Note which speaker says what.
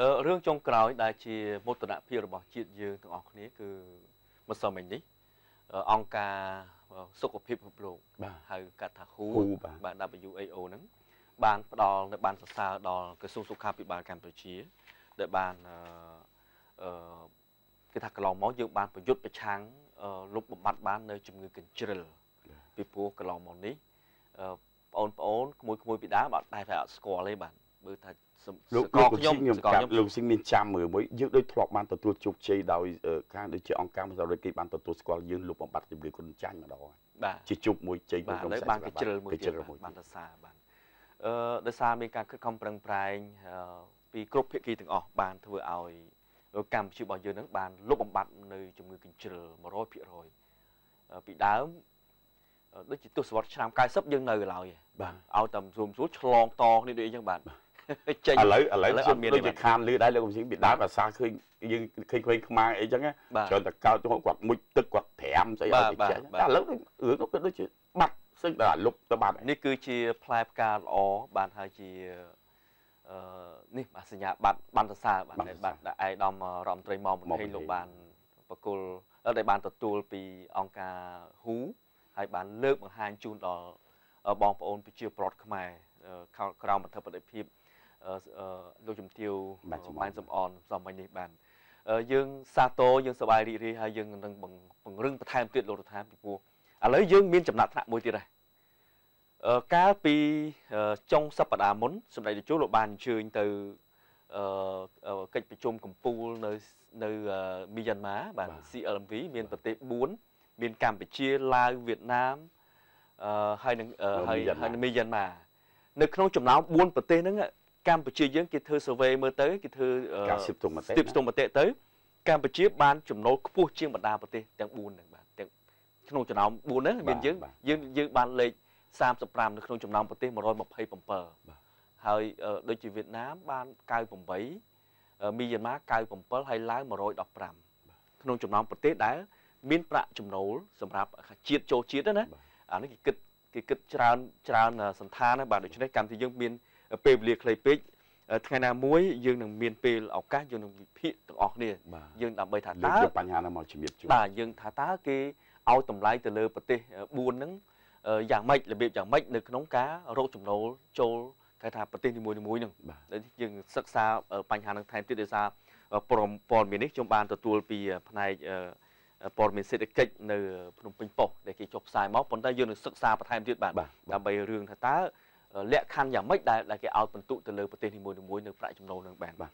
Speaker 1: អឺរឿងចុងក្រោយដែលជាមោទនភាពរបស់ជាតិយើងទាំងអស់គ្នាគឺម្សិលមិញនេះអង្គការសុខភាពពិភពលោកហៅកាត់ថា WHO បាទ WHO ហ្នឹងបានផ្ដល់នៅបានសរសើរដល់ក្រសួងសុខាភិបាលកម្ពុជាដែលបានអឺគេថាកន្លងមកយើងបានប្រយុទ្ធប្រឆាំងលុបបំបត្តិបាននៅជំងឺកញ្ជ្រិលពីព្រោះកន្លងមកនេះបងប្អូនក្មួយក្មួយពីដើមអត់តែតែអត់ស្គាល់ទេបាទ បើថា
Speaker 2: លោកលោកខ្ញុំខ្ញុំកាប់លោកស៊ីងមានចាំមើលមួយយើងដូចធ្លាប់បានទទួលជោគជ័យដោយខាងដូចជាអង្គការមហារដ្ឋគេបានទទួលស្គាល់យើងលុបបំបត្តិជំងឺគ្រុនចាញ់ម្ដង
Speaker 1: បាទ
Speaker 2: ជាជោគមួយជ័យមួយ
Speaker 1: ក្រុមសាស្ត្របានគេជ្រិលមួយទៀតបានទៅសារបាទអឺដោយសារមានការខិតខំប្រឹងប្រែងពីគ្រប់ភាគីទាំងអស់បានធ្វើឲ្យកម្ពុជារបស់យើងនឹងបានលុបបំបត្តិនៅជំងឺកញ្ជ្រិល100%ពីដើមដូចជាទស្សវត្សឆ្នាំ90យើងនៅឡើយ
Speaker 2: បាទ
Speaker 1: ឲ្យតែស្រួលស្រួលឆ្លងតគ្នាដូចអីចឹងបាទ
Speaker 2: ចេញឥឡូវឥឡូវខ្ញុំដូចជាខានលឺដែរលោកកំស៊ីពីដើមអាសាឃើញយើងឃើញឃើញខ្មែរអីចឹងច្រើនតែកោតគាត់មុជទឹកគាត់ត្រាំស្អីឲ្យតិចតែឥឡូវរឿងនោះគឺដូចជាបាត់សិចដល់លុបទៅបាត់
Speaker 1: នេះគឺជាផ្លែផ្កាល្អបានហើយជាអឺនេះបាទសញ្ញាបត្របានសរសើរបាទដែលបាទដែលឯកឧត្តមរដ្ឋមន្ត្រីមកប្រទេសលោកបានបកគលដែលបានទទួលពីអង្គការ WHO ហើយបានលើកបង្ហាញជូនដល់បងប្អូនប្រជាពលរដ្ឋខ្មែរក្រៅមធិបតីភាព លោកជំទាវបានសំអនសំមិញនេះបានយើងសាទរយើងសប្បាយរីករាយហើយយើងនឹងពង្រឹងបន្ថែមទៀតលោករដ្ឋាភិបាលពីព្រោះឥឡូវយើងមានចំណាត់ថ្នាក់មួយទៀតហើយកាលពីចុងសប្តាហ៍មុនសម្ដេចតេជោលោកបានអញ្ជើញទៅកិច្ចប្រជុំកម្ពុជានៅនៅមីយ៉ាន់ម៉ាបាទ CLMV មានប្រទេស4មានកម្ពុជាឡាវវៀតណាមអឺហើយនឹងហើយហើយមីយ៉ាន់ម៉ានៅក្នុងចំណោម4ប្រទេសហ្នឹង កម្ពុជាយើងគេធ្វើ survey មើលទៅគេធ្វើ
Speaker 2: ការសិបទុំមតិ
Speaker 1: សិបទុំមតិទៅកម្ពុជាបានចំណូលខ្ពស់ជាងបណ្ដាប្រទេសទាំង4ហ្នឹងបាទទាំងក្នុងចំណោម4ហ្នឹងមានយើងយើងយើងបានលេខ35នៅក្នុងចំណោមប្រទេស127ហើយដូចជាវៀតណាមបាន98មីយ៉ាន់ម៉ា97ហើយឡាវ115ក្នុងចំណោមប្រទេសដែលមានប្រាក់ចំណូលសម្រាប់ជាតិចូលជាតិណាអានេះគេគិតគេគិតច្រើនច្រើនសន្តានបាទដូច្នេះកម្មវិធីយើងមាន ពេលវេលាខ្លីពេកថ្ងៃណាមួយយើងនឹងមានពេលឱកាសយើងនឹងវិភាគទាំងអស់គ្នាយើងដើម្បីថាតើ
Speaker 2: បញ្ហានោះមកជំរាបជូន
Speaker 1: បាទយើងថាតើគេឲ្យតម្លៃទៅលើប្រទេស4ហ្នឹងយ៉ាងម៉េចរបៀបយ៉ាងម៉េចនៅក្នុងការរកចំណូលចូលគេថាប្រទេសនីមួយៗហ្នឹងយើងសិក្សាបញ្ហានឹងថែមទៀតដោយសារព័ត៌មាននេះខ្ញុំបានទទួលពីផ្នែកព័ត៌មានសេដ្ឋកិច្ចនៅភ្នំពេញប៉ុស្តិ៍ដែលគេចុះផ្សាយមកប៉ុន្តែយើងនឹងសិក្សាបន្ថែមទៀតបាទដើម្បីរឿងថាតើ លក្ខខណ្ឌយ៉ាងម៉េចដែលគេឲ្យបន្ទុកទៅលើប្រទេសនីមួយៗនៅប្រាក់ចំណូលនឹងបានបាទ